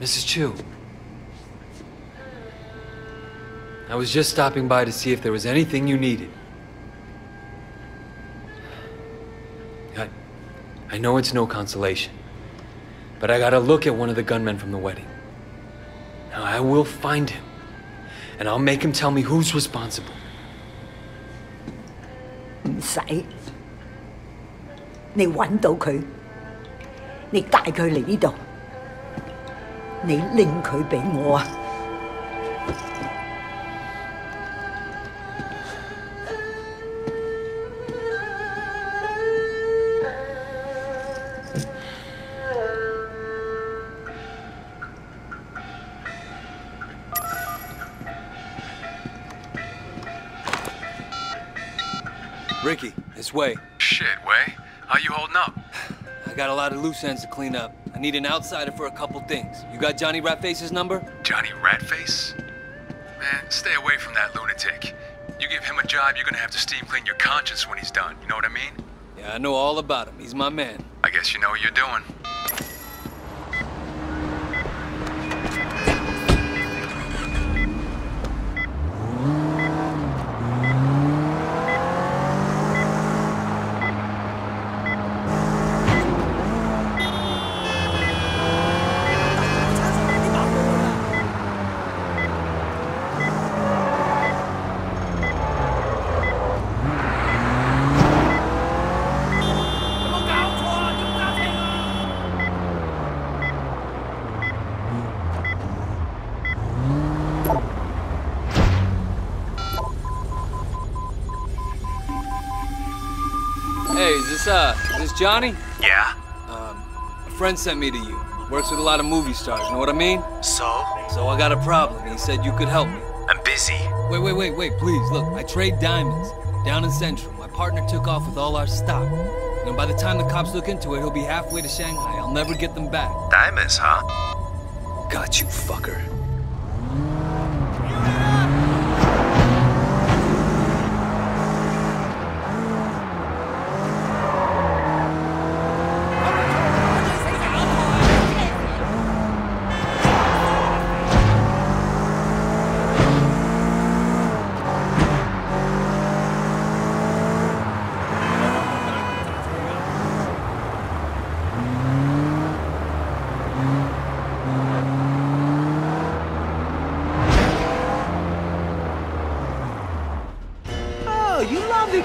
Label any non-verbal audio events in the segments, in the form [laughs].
Mrs. Chu. I was just stopping by to see if there was anything you needed. I, I know it's no consolation, but I gotta look at one of the gunmen from the wedding. Now, I will find him, and I'll make him tell me who's responsible. 唔使，你揾到佢，你带佢嚟呢度， 你拎佢俾我啊！Ricky, it's Wei. Shit, Wei. How you holding up? [sighs] I got a lot of loose ends to clean up. Need an outsider for a couple things. You got Johnny Ratface's number? Johnny Ratface? Man, stay away from that lunatic. You give him a job, you're gonna have to steam clean your conscience when he's done. You know what I mean? Yeah, I know all about him. He's my man. I guess you know what you're doing. This Johnny? Yeah? Um, a friend sent me to you. Works with a lot of movie stars, know what I mean? So? So I got a problem. He said you could help me. I'm busy. Wait, wait, wait, wait, please. Look, I trade diamonds. Down in Central. My partner took off with all our stock. And by the time the cops look into it, he'll be halfway to Shanghai. I'll never get them back. Diamonds, huh? Got you, fucker.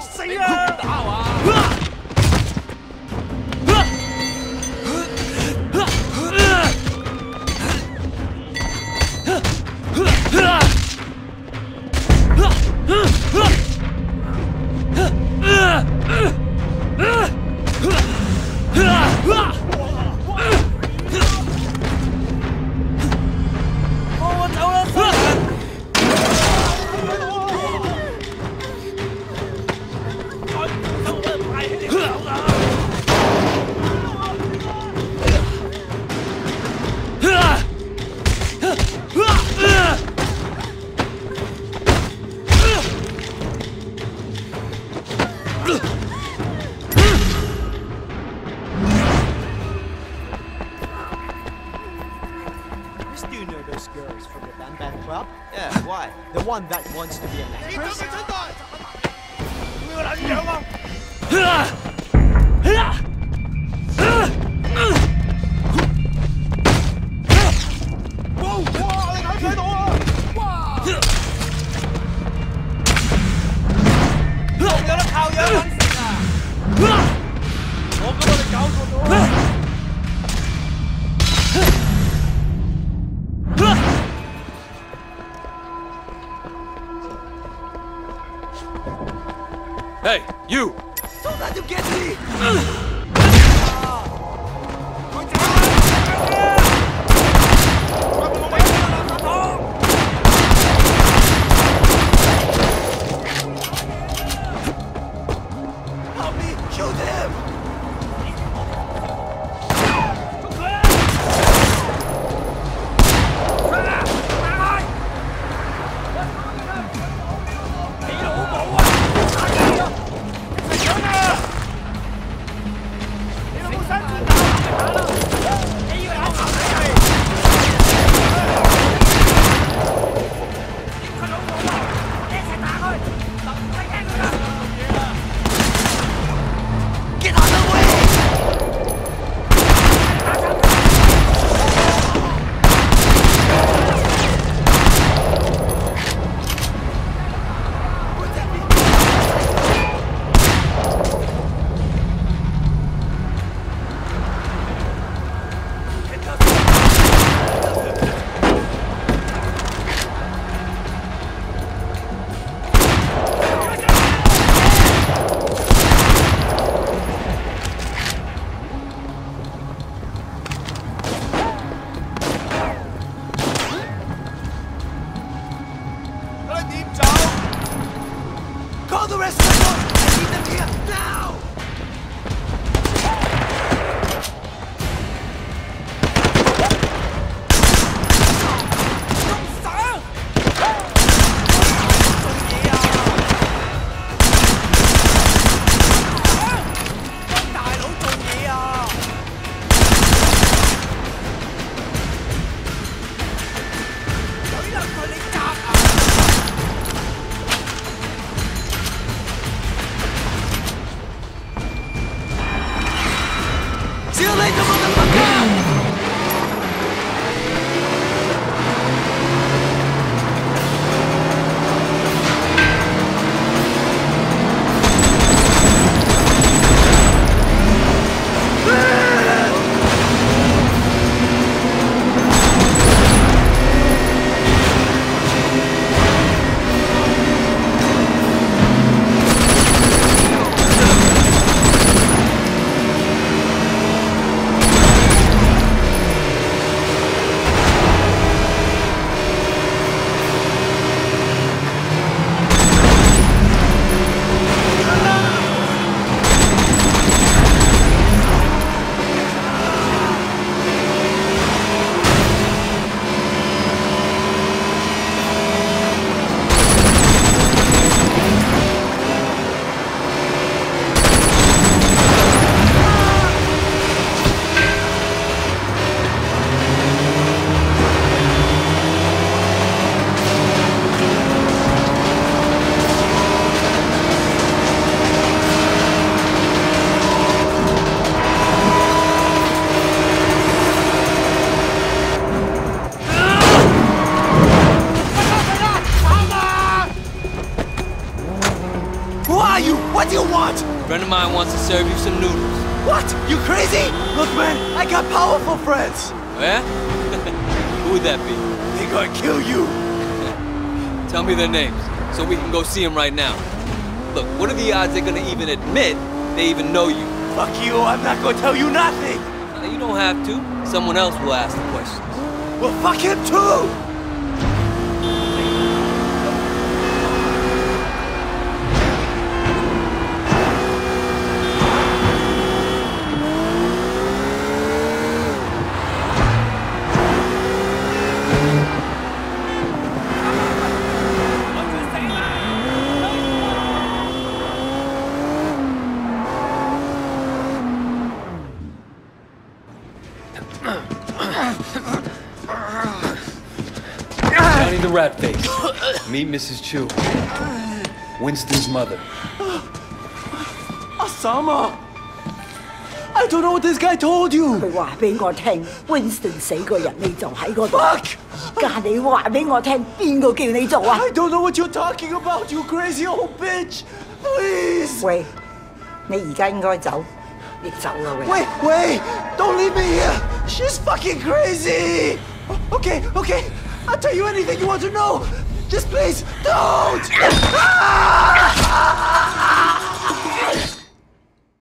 死啊打我啊！！Do you know those girls from the Bang Bang Club? Yeah, why? The one that wants to be an 你走 actress? Hey, you! Don't let them get me! You? What do you want? A friend of mine wants to serve you some noodles. What? You crazy? Look, man, I got powerful friends. Oh, yeah? [laughs] Who would that be? They gonna kill you. [laughs] Tell me their names, so we can go see them right now. Look, what are the odds they're gonna even admit they even know you? Fuck you, I'm not gonna tell you nothing. You don't have to. Someone else will ask the questions. Well, fuck him too. Johnny the Rat Face. [coughs] Meet Mrs. Chu. Winston's mother. [gasps] Osama. I don't know what this guy told you. 佢话俾我听，Winston 死个人你就喺嗰度。 Fuck! 家你话俾我听，边个叫你做啊？ I don't know what you're talking about, you crazy old bitch. Please. 喂，你而家应该走，你走啦喂。 Wait, wait! Don't leave me here! She's fucking crazy! Okay, okay. I'll tell you anything you want to know! Just please, don't! [laughs]